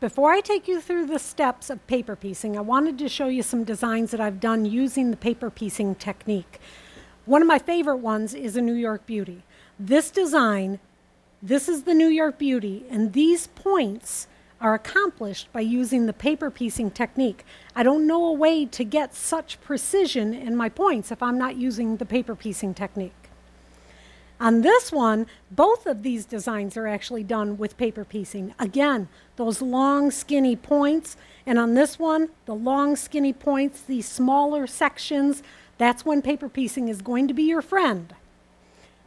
Before I take you through the steps of paper piecing, I wanted to show you some designs that I've done using the paper piecing technique. One of my favorite ones is a New York Beauty. This design, this is the New York Beauty, and these points are accomplished by using the paper piecing technique. I don't know a way to get such precision in my points if I'm not using the paper piecing technique. On this one, both of these designs are actually done with paper piecing. Again, those long skinny points, and on this one, the long skinny points, these smaller sections, that's when paper piecing is going to be your friend.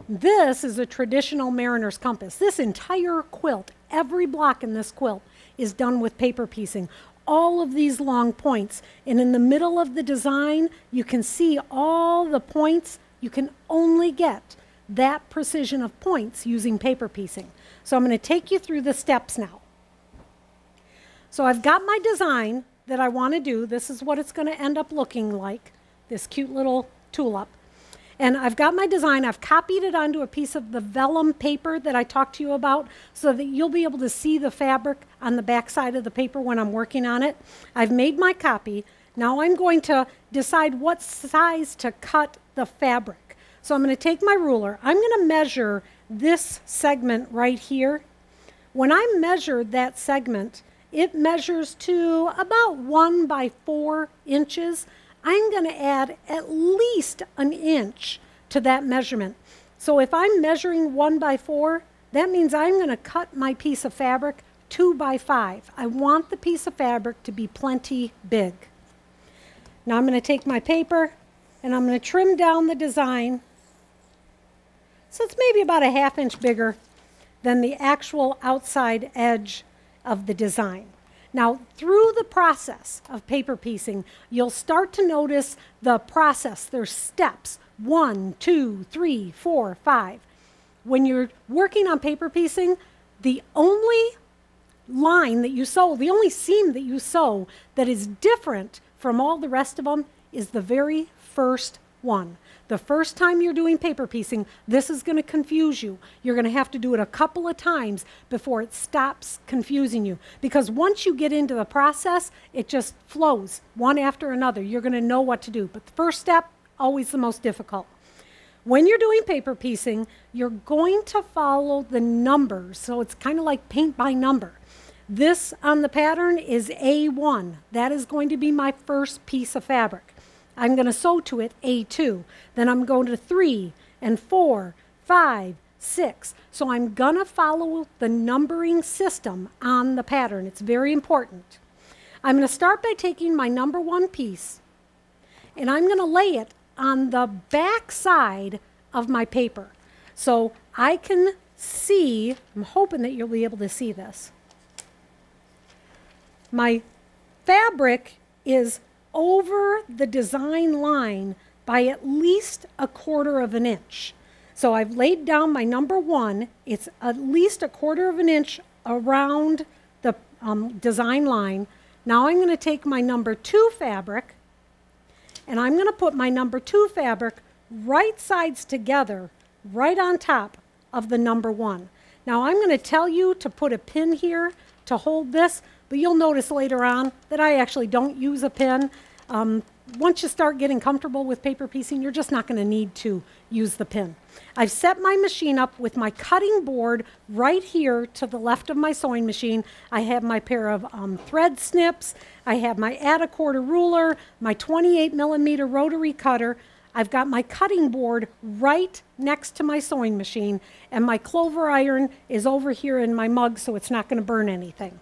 This is a traditional mariner's compass. This entire quilt, every block in this quilt is done with paper piecing. All of these long points, and in the middle of the design, you can see all the points you can only get that precision of points using paper piecing. So I'm going to take you through the steps now. So I've got my design that I want to do. This is what it's going to end up looking like, this cute little tulip. And I've got my design, I've copied it onto a piece of the vellum paper that I talked to you about so that you'll be able to see the fabric on the back side of the paper when I'm working on it. I've made my copy. Now I'm going to decide what size to cut the fabric. So I'm going to take my ruler. I'm going to measure this segment right here. When I measure that segment, it measures to about one by four inches. I'm going to add at least an inch to that measurement. So if I'm measuring one by four, that means I'm going to cut my piece of fabric two by five. I want the piece of fabric to be plenty big. Now I'm going to take my paper and I'm going to trim down the design so it's maybe about a half inch bigger than the actual outside edge of the design. Now, through the process of paper piecing, you'll start to notice the process. There's steps one, two, three, four, five. When you're working on paper piecing, the only line that you sew, the only seam that you sew that is different from all the rest of them is the very first one. The first time you're doing paper piecing, this is going to confuse you. You're going to have to do it a couple of times before it stops confusing you. Because once you get into the process, it just flows one after another. You're going to know what to do. But the first step, always the most difficult. When you're doing paper piecing, you're going to follow the numbers. So it's kind of like paint by number. This on the pattern is A1. That is going to be my first piece of fabric. I'm going to sew to it A2. Then I'm going to 3 and 4, 5, 6. So I'm going to follow the numbering system on the pattern. It's very important. I'm going to start by taking my number one piece and I'm going to lay it on the back side of my paper. So I can see, I'm hoping that you'll be able to see this. My fabric is over the design line by at least a quarter of an inch. So I've laid down my number one. It's at least a quarter of an inch around the um, design line. Now I'm going to take my number two fabric and I'm going to put my number two fabric right sides together, right on top of the number one. Now I'm going to tell you to put a pin here to hold this, but you'll notice later on that I actually don't use a pin. Um, once you start getting comfortable with paper piecing, you're just not going to need to use the pin. I've set my machine up with my cutting board right here to the left of my sewing machine. I have my pair of um, thread snips. I have my add a quarter ruler, my 28 millimeter rotary cutter. I've got my cutting board right next to my sewing machine, and my clover iron is over here in my mug so it's not going to burn anything.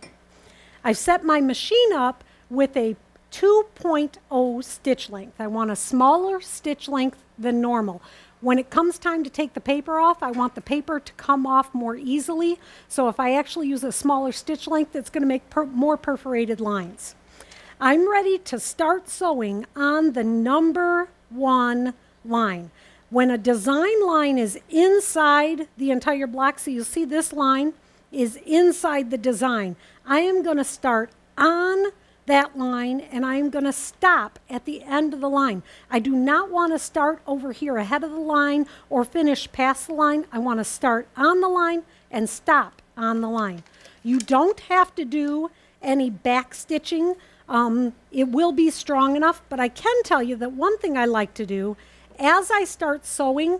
I've set my machine up with a 2.0 stitch length. I want a smaller stitch length than normal. When it comes time to take the paper off, I want the paper to come off more easily. So if I actually use a smaller stitch length, it's going to make per more perforated lines. I'm ready to start sewing on the number one line. When a design line is inside the entire block, so you'll see this line is inside the design, I am going to start on that line and I'm going to stop at the end of the line. I do not want to start over here ahead of the line or finish past the line. I want to start on the line and stop on the line. You don't have to do any back stitching. Um, it will be strong enough, but I can tell you that one thing I like to do as I start sewing,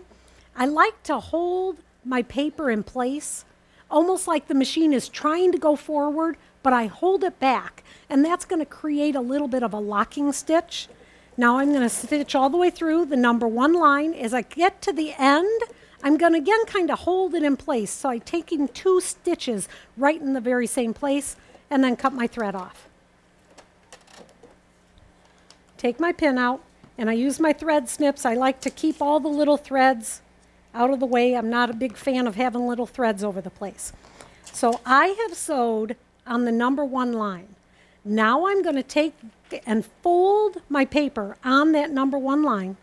I like to hold my paper in place, almost like the machine is trying to go forward, but I hold it back. And that's going to create a little bit of a locking stitch. Now I'm going to stitch all the way through the number one line. As I get to the end, I'm going to again kind of hold it in place. So I'm taking two stitches right in the very same place and then cut my thread off. Take my pin out and I use my thread snips. I like to keep all the little threads out of the way. I'm not a big fan of having little threads over the place. So I have sewed on the number one line. Now I'm going to take and fold my paper on that number one line.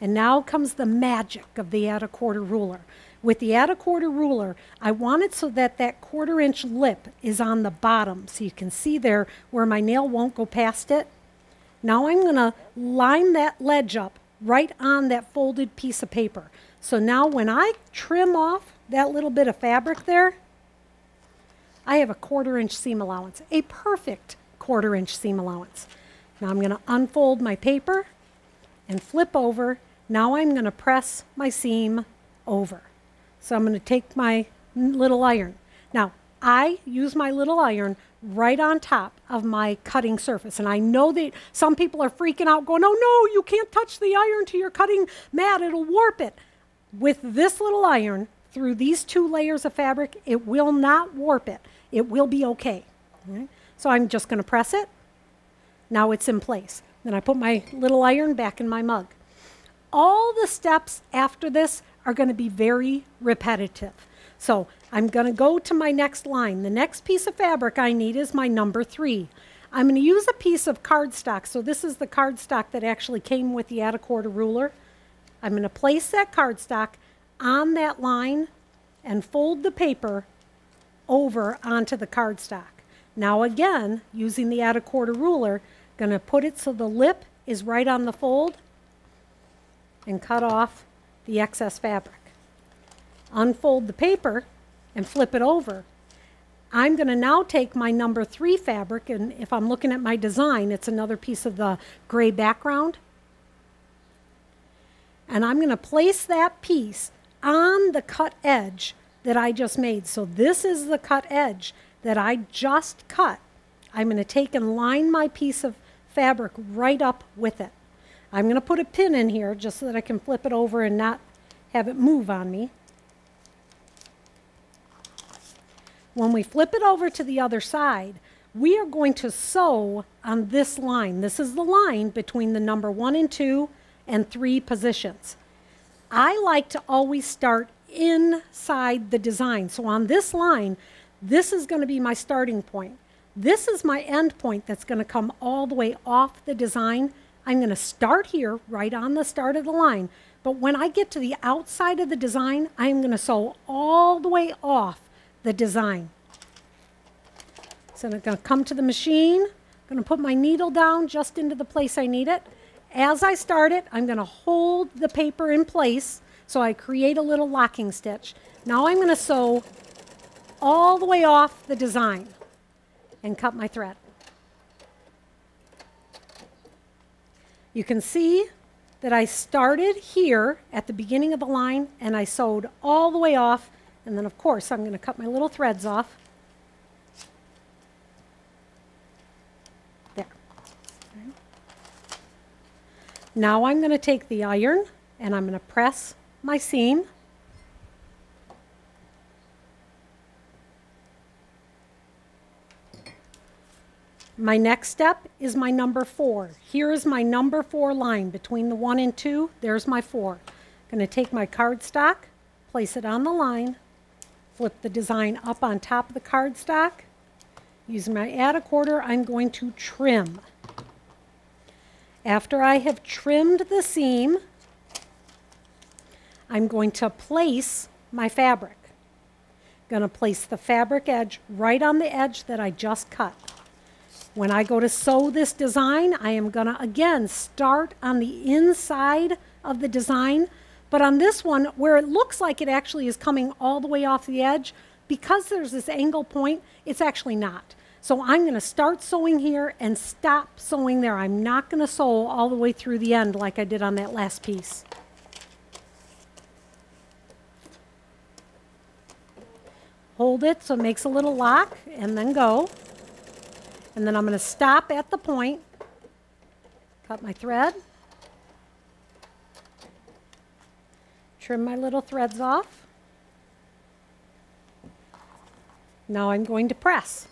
And now comes the magic of the add a quarter ruler. With the add a quarter ruler, I want it so that that quarter inch lip is on the bottom. So you can see there where my nail won't go past it. Now I'm going to line that ledge up right on that folded piece of paper. So now when I trim off that little bit of fabric there, I have a quarter inch seam allowance, a perfect quarter inch seam allowance. Now I'm going to unfold my paper and flip over. Now I'm going to press my seam over. So I'm going to take my little iron. Now I use my little iron right on top of my cutting surface. And I know that some people are freaking out going, oh no, you can't touch the iron to your cutting mat, it'll warp it. With this little iron, through these two layers of fabric, it will not warp it. It will be okay. okay? So I'm just going to press it. Now it's in place. Then I put my little iron back in my mug. All the steps after this are going to be very repetitive. So I'm going to go to my next line. The next piece of fabric I need is my number three. I'm going to use a piece of cardstock. So this is the cardstock that actually came with the add a quarter ruler. I'm going to place that cardstock on that line and fold the paper over onto the cardstock. Now again, using the add a quarter ruler, going to put it so the lip is right on the fold and cut off the excess fabric. Unfold the paper and flip it over. I'm going to now take my number three fabric, and if I'm looking at my design, it's another piece of the gray background. And I'm going to place that piece on the cut edge that I just made. So this is the cut edge that I just cut. I'm going to take and line my piece of fabric right up with it. I'm going to put a pin in here just so that I can flip it over and not have it move on me. When we flip it over to the other side, we are going to sew on this line. This is the line between the number one and two and three positions. I like to always start inside the design. So on this line, this is going to be my starting point. This is my end point that's going to come all the way off the design. I'm going to start here right on the start of the line. But when I get to the outside of the design, I'm going to sew all the way off the design. So I'm going to come to the machine, I'm going to put my needle down just into the place I need it. As I start it, I'm going to hold the paper in place so I create a little locking stitch. Now I'm going to sew all the way off the design and cut my thread. You can see that I started here at the beginning of the line and I sewed all the way off and then, of course, I'm going to cut my little threads off. There. Okay. Now I'm going to take the iron and I'm going to press my seam. My next step is my number four. Here is my number four line between the one and two. There's my four. I'm going to take my cardstock, place it on the line, flip the design up on top of the cardstock. Using my add a quarter, I'm going to trim. After I have trimmed the seam, I'm going to place my fabric. I'm Going to place the fabric edge right on the edge that I just cut. When I go to sew this design, I am going to again start on the inside of the design but on this one, where it looks like it actually is coming all the way off the edge, because there's this angle point, it's actually not. So I'm going to start sewing here and stop sewing there. I'm not going to sew all the way through the end like I did on that last piece. Hold it so it makes a little lock and then go. And then I'm going to stop at the point, cut my thread, trim my little threads off. Now I'm going to press.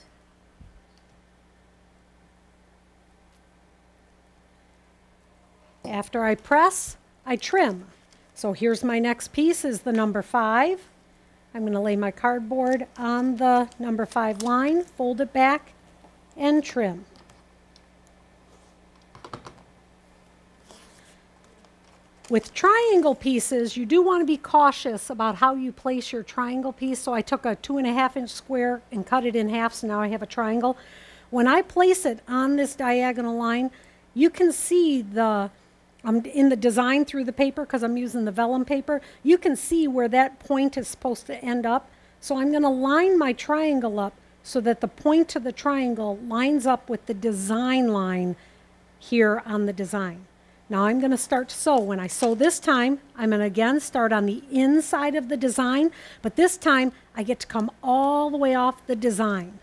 After I press, I trim. So here's my next piece is the number five. I'm going to lay my cardboard on the number five line, fold it back, and trim. With triangle pieces, you do want to be cautious about how you place your triangle piece. So I took a two and a half inch square and cut it in half, so now I have a triangle. When I place it on this diagonal line, you can see the I'm in the design through the paper because I'm using the vellum paper. You can see where that point is supposed to end up. So I'm going to line my triangle up so that the point to the triangle lines up with the design line here on the design. Now I'm going to start to sew. When I sew this time, I'm going to again start on the inside of the design, but this time I get to come all the way off the design.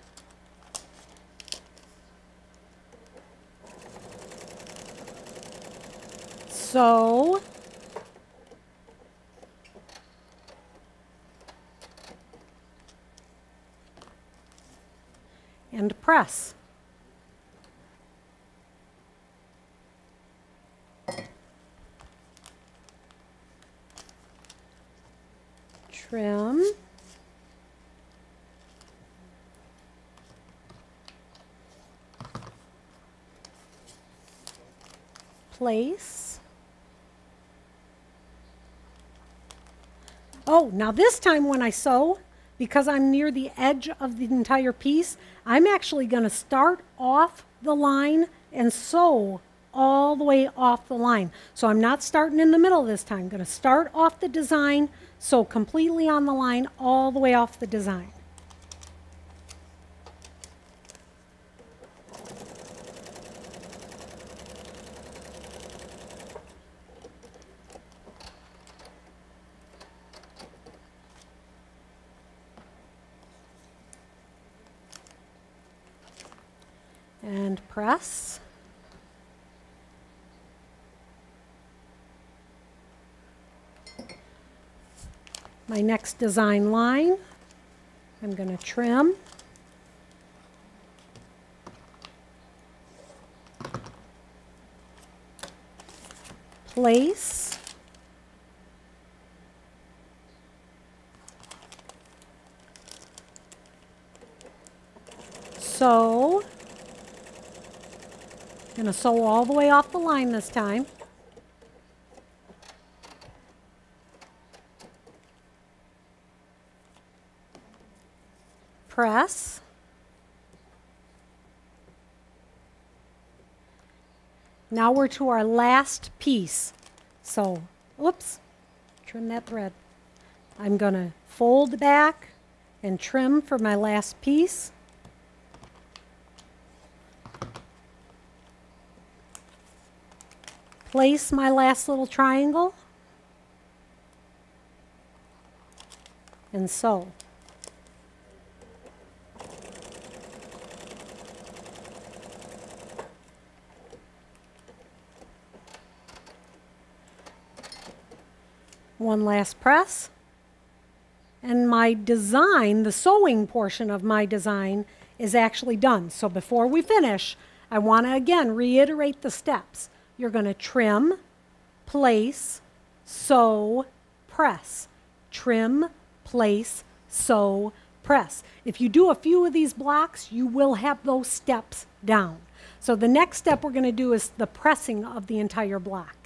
sew. And press. Trim. Place. Oh, now this time when I sew, because I'm near the edge of the entire piece, I'm actually going to start off the line and sew all the way off the line. So I'm not starting in the middle this time. I'm going to start off the design, sew completely on the line all the way off the design. and press. My next design line, I'm going to trim. Place. Sew. Gonna sew all the way off the line this time. Press. Now we're to our last piece. So, whoops, trim that thread. I'm gonna fold back and trim for my last piece. place my last little triangle and sew. One last press. And my design, the sewing portion of my design, is actually done. So before we finish, I want to again reiterate the steps you're going to trim, place, sew, press. Trim, place, sew, press. If you do a few of these blocks, you will have those steps down. So the next step we're going to do is the pressing of the entire block.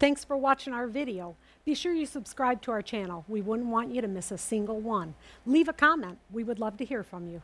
Thanks for watching our video. Be sure you subscribe to our channel. We wouldn't want you to miss a single one. Leave a comment. We would love to hear from you.